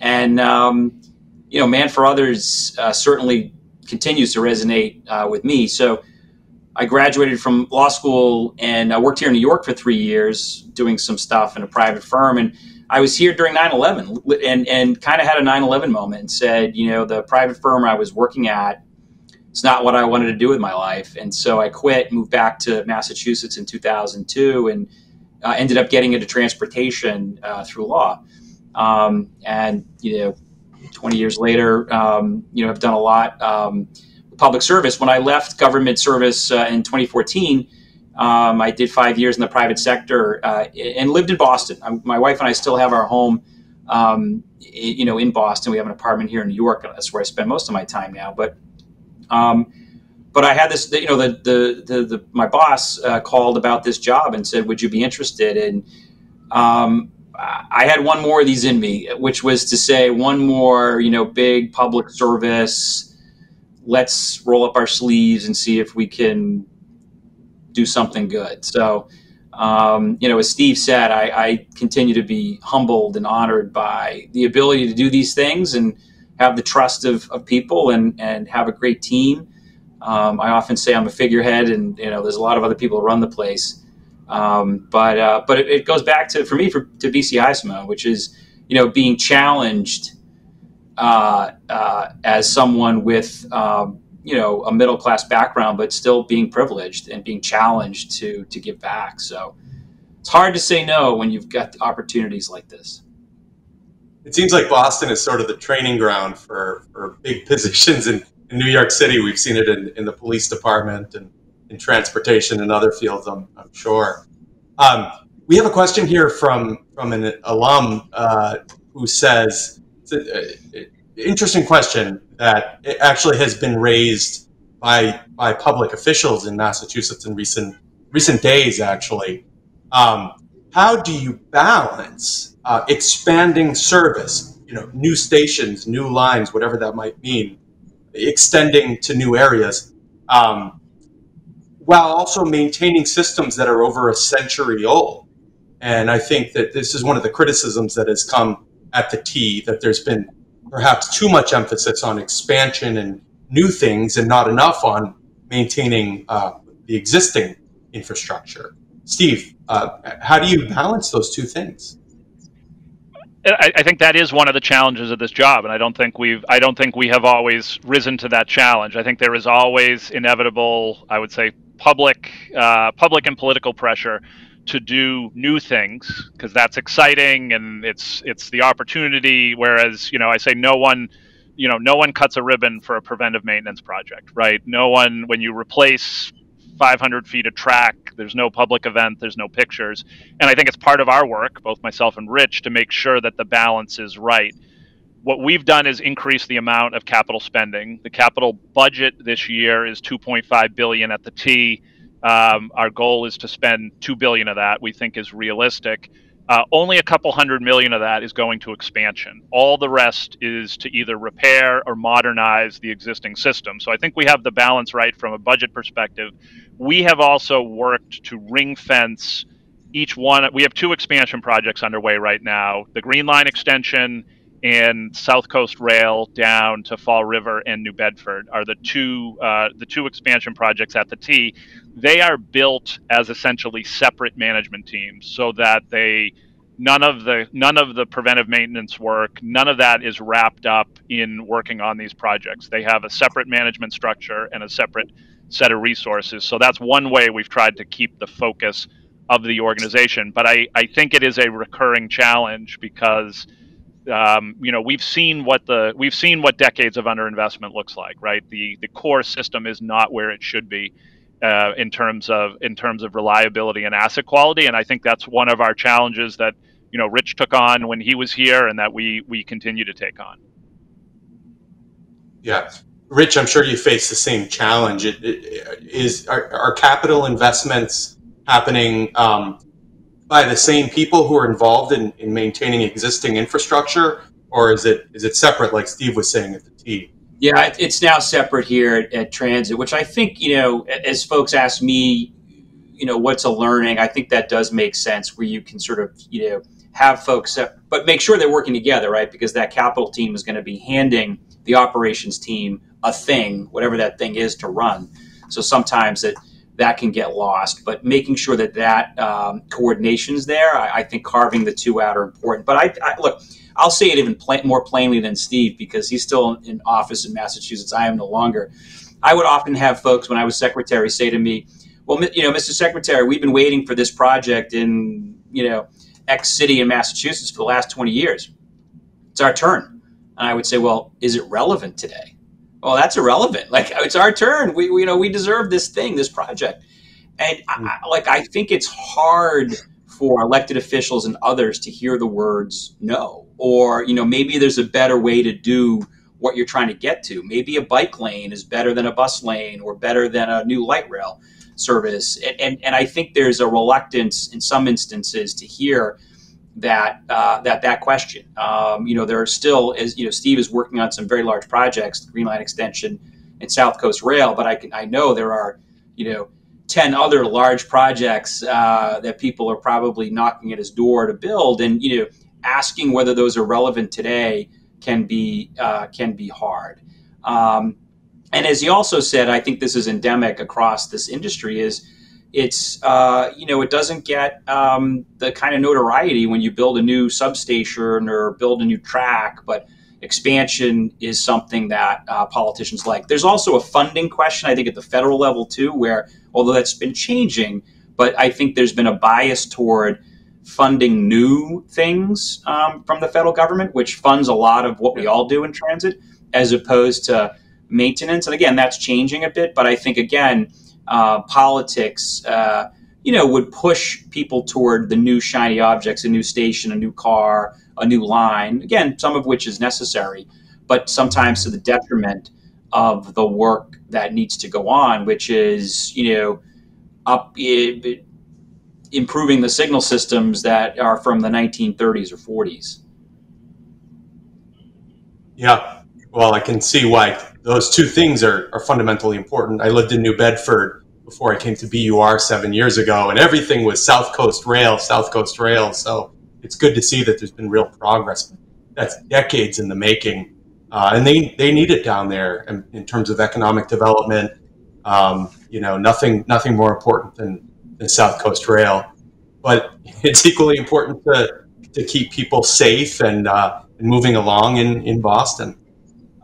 And, um, you know, Man for Others uh, certainly continues to resonate uh, with me. So I graduated from law school and I worked here in New York for three years doing some stuff in a private firm. And I was here during 9 11 and, and kind of had a 9 11 moment and said, you know, the private firm I was working at, it's not what I wanted to do with my life. And so I quit, moved back to Massachusetts in 2002 and uh, ended up getting into transportation uh, through law. Um, and, you know, 20 years later, um, you know, I've done a lot um, public service. When I left government service uh, in 2014, um, I did five years in the private sector uh, and lived in Boston. I'm, my wife and I still have our home, um, you know, in Boston. We have an apartment here in New York. That's where I spend most of my time now. But um, but I had this, you know, the the, the, the my boss uh, called about this job and said, "Would you be interested?" And um, I had one more of these in me, which was to say one more, you know, big public service. Let's roll up our sleeves and see if we can do something good. So, um, you know, as Steve said, I, I continue to be humbled and honored by the ability to do these things and have the trust of, of people and, and have a great team. Um, I often say I'm a figurehead, and you know, there's a lot of other people who run the place. Um, but uh, but it, it, goes back to for me for, to BC High which is you know being challenged uh, uh, as someone with um, you know a middle class background, but still being privileged and being challenged to to give back. So it's hard to say no when you've got opportunities like this. It seems like Boston is sort of the training ground for, for big positions in in New York City, we've seen it in, in the police department and in transportation and other fields, I'm, I'm sure. Um, we have a question here from, from an alum uh, who says, it's an interesting question that actually has been raised by by public officials in Massachusetts in recent recent days, actually. Um, how do you balance uh, expanding service, you know, new stations, new lines, whatever that might mean, extending to new areas, um, while also maintaining systems that are over a century old? And I think that this is one of the criticisms that has come at the T that there's been perhaps too much emphasis on expansion and new things and not enough on maintaining uh, the existing infrastructure. Steve, uh, how do you balance those two things? I, think that is one of the challenges of this job, and I don't think we've I don't think we have always risen to that challenge. I think there is always inevitable, I would say, public uh, public and political pressure to do new things because that's exciting and it's it's the opportunity whereas you know i say no one you know no one cuts a ribbon for a preventive maintenance project right? No one when you replace 500 feet of track there's no public event there's no pictures. And i think it's part of our work both myself and rich to make sure that the balance is right. What we've done is increase the amount of capital spending. The capital budget this year is 2.5 billion at the t um, our goal is to spend two billion of that. We think is realistic. Uh, only a couple hundred million of that is going to expansion. All the rest is to either repair or modernize the existing system. So I think we have the balance right from a budget perspective. We have also worked to ring fence each one. We have two expansion projects underway right now the Green Line extension and South Coast Rail down to Fall River and New Bedford are the two uh, the two expansion projects at the T. They are built as essentially separate management teams, so that they none of the none of the preventive maintenance work, none of that is wrapped up in working on these projects. They have a separate management structure and a separate set of resources. So that's one way we've tried to keep the focus of the organization. But I, I think it is a recurring challenge because um, you know we've seen what the we've seen what decades of underinvestment looks like right? The the core system is not where it should be uh, in terms of in terms of reliability and asset quality. And i think that's one of our challenges that you know rich took on when he was here and that we we continue to take on. Yeah. Rich i'm sure you face the same challenge. It, it, is are, are capital investments happening um, by the same people who are involved in, in maintaining existing infrastructure, or is it is it separate, like Steve was saying at the T? Yeah, it's now separate here at, at Transit, which I think you know, as folks ask me, you know, what's a learning? I think that does make sense, where you can sort of you know have folks, but make sure they're working together, right? Because that capital team is going to be handing the operations team a thing, whatever that thing is, to run. So sometimes it that can get lost. But making sure that that um, coordination's there, I, I, think carving the two out are important. But I, I look, I'll say it even pl- more plainly than Steve because he's still in office in Massachusetts. I am no longer. I would often have folks when I was secretary say to me, "Well, you know, Mr. Secretary, we've been waiting for this project in you know X city in Massachusetts for the last 20 years. It's our turn." And I would say, "Well, is it relevant today?" Well, that's irrelevant. Like it's our turn. We, we you know we deserve this thing, this project, and hmm. I, like I think it's hard for elected officials and others to hear the words no, or you know maybe there's a better way to do what you're trying to get to. Maybe a bike lane is better than a bus lane, or better than a new light rail service. And and, and I think there's a reluctance in some instances to hear that uh, that that question. Um, you know, there are still, as you know, Steve is working on some very large projects, the Green Line extension and South Coast Rail. But I can I know there are, you know, ten other large projects uh, that people are probably knocking at his door to build, and you know, asking whether those are relevant today can be uh, can be hard. Um, and as he also said, I think this is endemic across this industry is it's uh, you know it doesn't get um, the kind of notoriety when you build a new substation or build a new track, but expansion is something that uh, politicians like. There's also a funding question, I think, at the federal level too, where although that's been changing, but I think there's been a bias toward funding new things um, from the federal government, which funds a lot of what we all do in transit, as opposed to maintenance. And again, that's changing a bit, but I think again uh, politics, uh, you know, would push people toward the new shiny objects, a new station, a new car, a new line. Again, some of which is necessary, but sometimes to the detriment of the work that needs to go on, which is, you know, up improving the signal systems that are from the 1930s or 40s. Yeah, well, I can see why those two things are, are fundamentally important. I lived in New Bedford before I came to BUR seven years ago, and everything was South Coast Rail, South Coast Rail. So it's good to see that there's been real progress. That's decades in the making, uh, and they they need it down there in, in terms of economic development. Um, you know, nothing nothing more important than, than South Coast Rail, but it's equally important to to keep people safe and, uh, and moving along in in Boston.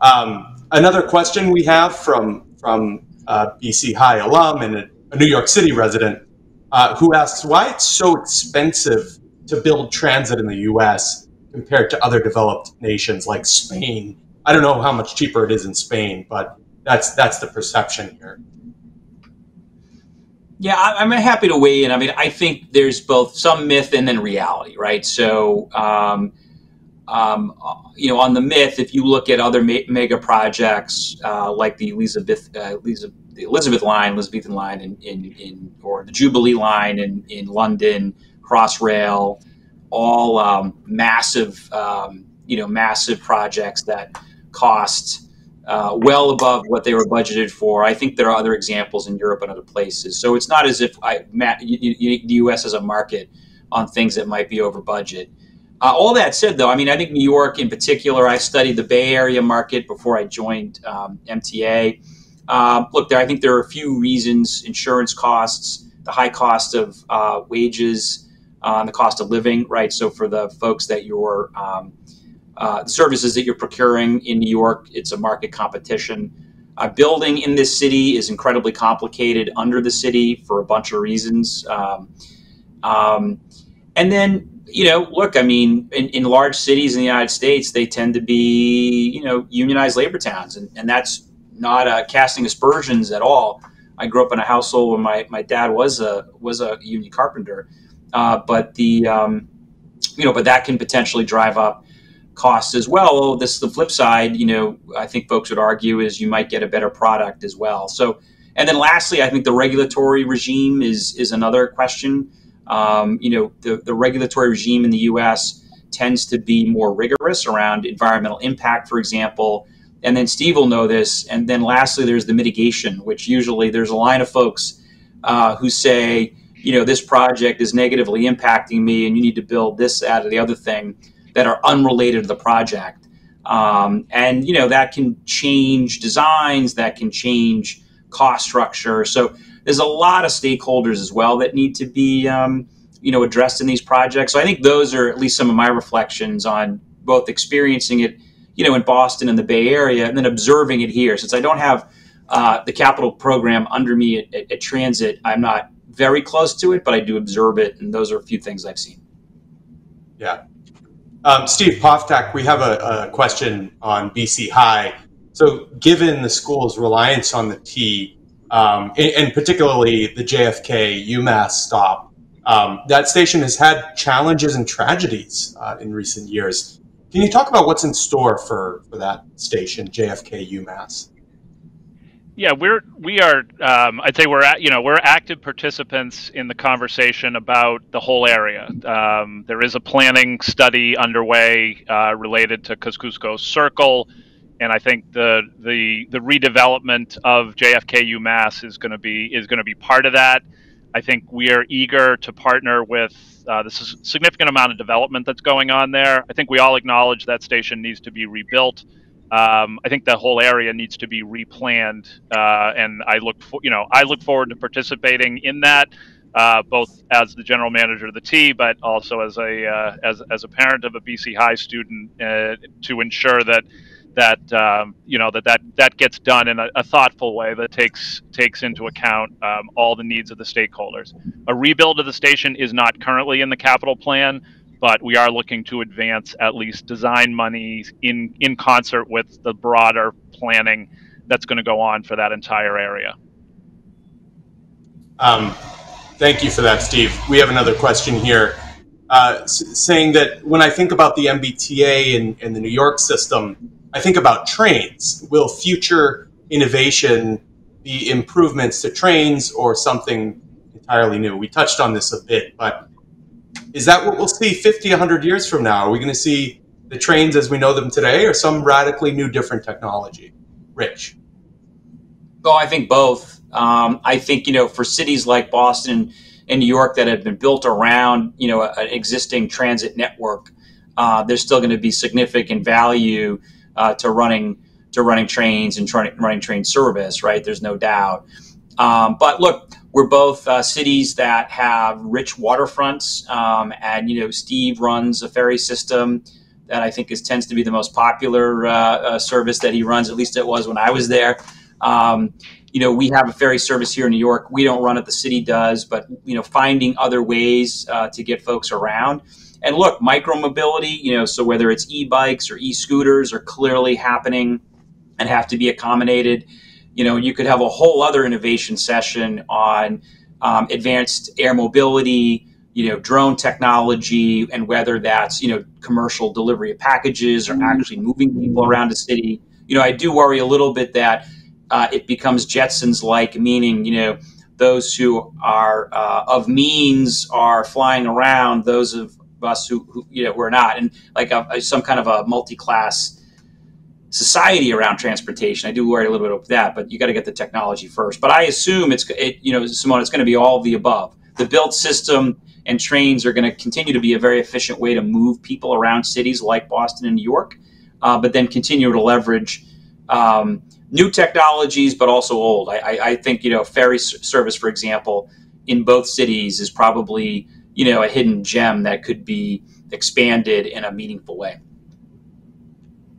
Um, another question we have from from uh, BC High alum and a, a New York City resident uh, who asks why it's so expensive to build transit in the U.S. compared to other developed nations like Spain. I don't know how much cheaper it is in Spain, but that's that's the perception here. Yeah, I'm happy to weigh in. I mean, I think there's both some myth and then reality, right? So, um, um, you know, on the myth, if you look at other me- mega projects uh, like the Elizabeth, uh, Elizabeth, the Elizabeth line, Elizabethan line, in, in, in, or the Jubilee line in, in London, Crossrail, all um, massive, um, you know, massive projects that cost uh, well above what they were budgeted for. I think there are other examples in Europe and other places. So it's not as if I, you, you, the U.S. as a market on things that might be over budget. Uh, all that said, though, I mean, I think New York in particular, I studied the Bay Area market before I joined um, MTA. Uh, look, there, I think there are a few reasons insurance costs, the high cost of uh, wages, uh, the cost of living, right? So, for the folks that you're, um, uh, the services that you're procuring in New York, it's a market competition. Building in this city is incredibly complicated under the city for a bunch of reasons. Um, um and then you know, look, I mean, in, in, large cities in the United States, they tend to be, you know, unionized labor towns, and, and that's not uh, casting aspersions at all. I grew up in a household where my, my dad was a was a union carpenter, uh, but the um, you know, but that can potentially drive up costs as well. This the flip side. You know, I think folks would argue is you might get a better product as well. So, and then lastly, I think the regulatory regime is is another question. Um, you know, the, the regulatory regime in the U.S. tends to be more rigorous around environmental impact, for example. And then Steve will know this. And then lastly, there's the mitigation, which usually there's a line of folks uh, who say, you know, this project is negatively impacting me, and you need to build this, that, or the other thing that are unrelated to the project. Um, and you know that can change designs, that can change cost structure. So there's a lot of stakeholders as well that need to be um, you know addressed in these projects. So I think those are at least some of my reflections on both experiencing it, you know, in Boston and the Bay Area, and then observing it here. Since I don't have uh, the capital program under me at, at, at, Transit, I'm not very close to it, but I do observe it, and those are a few things I've seen. Yeah. Um, Steve Poftak, we have a, a question on BC High. So, given the school's reliance on the T, um, and, and, particularly the JFK UMass stop. Um, that station has had challenges and tragedies uh, in recent years. Can you talk about what's in store for, for that station, JFK UMass? Yeah, we're we are. Um, I'd say we're at, you know we're active participants in the conversation about the whole area. Um, there is a planning study underway uh, related to Kosciuszko Circle and I think the the the redevelopment of JFK UMass is going to be is going to be part of that. I think we are eager to partner with uh, the significant amount of development that's going on there. I think we all acknowledge that station needs to be rebuilt. Um, I think the whole area needs to be replanned, uh, and I look for, you know I look forward to participating in that, uh, both as the general manager of the T, but also as a uh, as as a parent of a BC High student uh, to ensure that that um, you know that, that that gets done in a, a, thoughtful way that takes takes into account um, all the needs of the stakeholders. A rebuild of the station is not currently in the capital plan, but we are looking to advance at least design money in in concert with the broader planning that's going to go on for that entire area. Um, thank you for that, Steve. We have another question here. Uh, saying that when I think about the MBTA and, and the New York system, I think about trains. Will future innovation be improvements to trains or something entirely new? We touched on this a bit, but is that what we'll see 50, 100 years from now? Are we going to see the trains as we know them today or some radically new, different technology? Rich. Well, I think both. Um, I think, you know, for cities like Boston and New York that have been built around, you know, an existing transit network, uh, there's still going to be significant value uh, to running to running trains and trying, running train service, right? There's no doubt. Um, but look, we're both uh, cities that have rich waterfronts, um, and you know, Steve runs a ferry system that I think is tends to be the most popular uh, uh, service that he runs. At least it was when I was there. Um, you know, we have a ferry service here in New York. We don't run it; the city does. But you know, finding other ways uh, to get folks around. And look, micromobility. You know, so whether it's e-bikes or e-scooters are clearly happening and have to be accommodated. You know, you could have a whole other innovation session on um, advanced air mobility, you know, drone technology, and whether that's you know commercial delivery of packages or actually moving people around a city. You know, I do worry a little bit that uh, it becomes Jetsons like, meaning you know those who are uh, of means are flying around, those of us who, who you know who are not, and like a, a, some kind of a multi-class society around transportation. I do worry a little bit about that, but you got to get the technology first. But I assume it's it, you know, Simone, it's going to be all of the above. The built system and trains are going to continue to be a very efficient way to move people around cities like Boston and New York, uh, but then continue to leverage um, new technologies, but also old. I, I, think you know ferry service, for example, in both cities is probably you know a hidden gem that could be expanded in a meaningful way.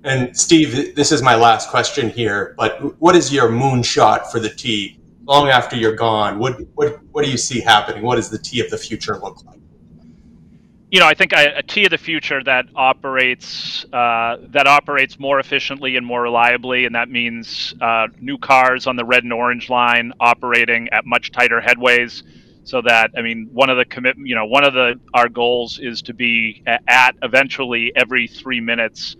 And Steve, this is my last question here, but what is your moonshot for the T long after you're gone? What what what do you see happening? What does the T of the future look like? You know, I think a, a T of the future that operates uh, that operates more efficiently and more reliably, and that means uh, new cars on the red and orange line operating at much tighter headways. So that I mean, one of the commit, you know, one of the our goals is to be at eventually every three minutes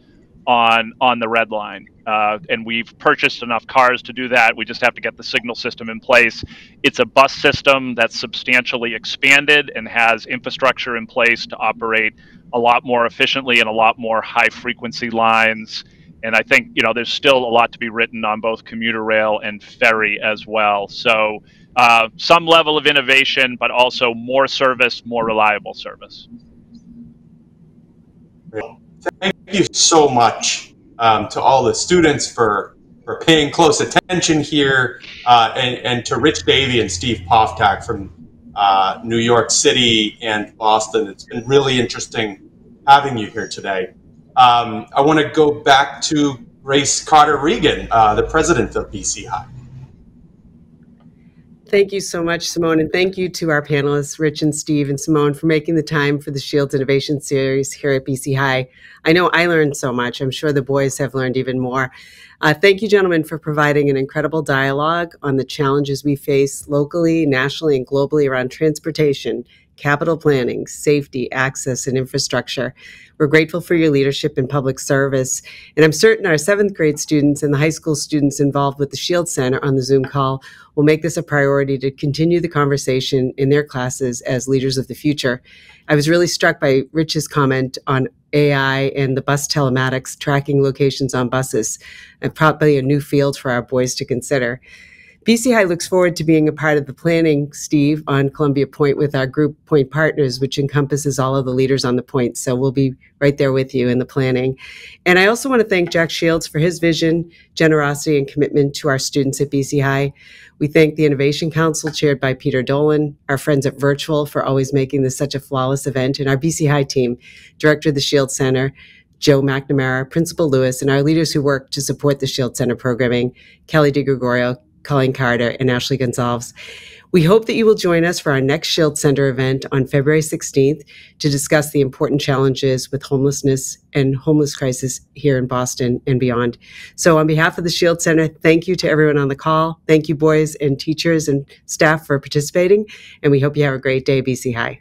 on on the red line. Uh, and we've purchased enough cars to do that. We just have to get the signal system in place. It's a bus system that's substantially expanded and has infrastructure in place to operate a lot more efficiently and a lot more high frequency lines. And I think you know there's still a lot to be written on both commuter rail and ferry as well. So uh, some level of innovation, but also more service, more reliable service. Thank you so much um, to all the students for for paying close attention here, uh, and, and to Rich Davey and Steve Poftak from uh, New York City and Boston. It's been really interesting having you here today. Um, I want to go back to Grace Cotter Regan, uh, the president of BC High. Thank you so much, Simone, and thank you to our panelists, Rich and Steve and Simone, for making the time for the Shields Innovation Series here at BC High. I know I learned so much. I'm sure the boys have learned even more. Uh, thank you, gentlemen, for providing an incredible dialogue on the challenges we face locally, nationally, and globally around transportation capital planning, safety, access, and infrastructure. We're grateful for your leadership in public service. And I'm certain our seventh grade students and the high school students involved with the Shield Center on the Zoom call will make this a priority to continue the conversation in their classes as leaders of the future. I was really struck by Rich's comment on AI and the bus telematics tracking locations on buses, and probably a new field for our boys to consider. BC High looks forward to being a part of the planning, Steve, on Columbia Point with our group Point Partners, which encompasses all of the leaders on the point. So we'll be right there with you in the planning. And I also want to thank Jack Shields for his vision, generosity, and commitment to our students at BC High. We thank the Innovation Council, chaired by Peter Dolan, our friends at Virtual for always making this such a flawless event, and our BC High team, Director of the Shield Center, Joe McNamara, Principal Lewis, and our leaders who work to support the Shield Center programming, Kelly DeGregorio, Colleen Carter, and Ashley Gonzalez. We hope that you will join us for our next Shield Center event on February 16th to discuss the important challenges with homelessness and homeless crisis here in Boston and beyond. So, on behalf of the Shield Center, thank you to everyone on the call. Thank you, boys and teachers and staff, for participating. And we hope you have a great day, BC High.